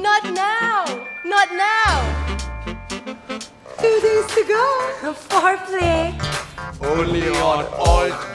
Not now! Not now! Two days to go! Foreplay! Only on old.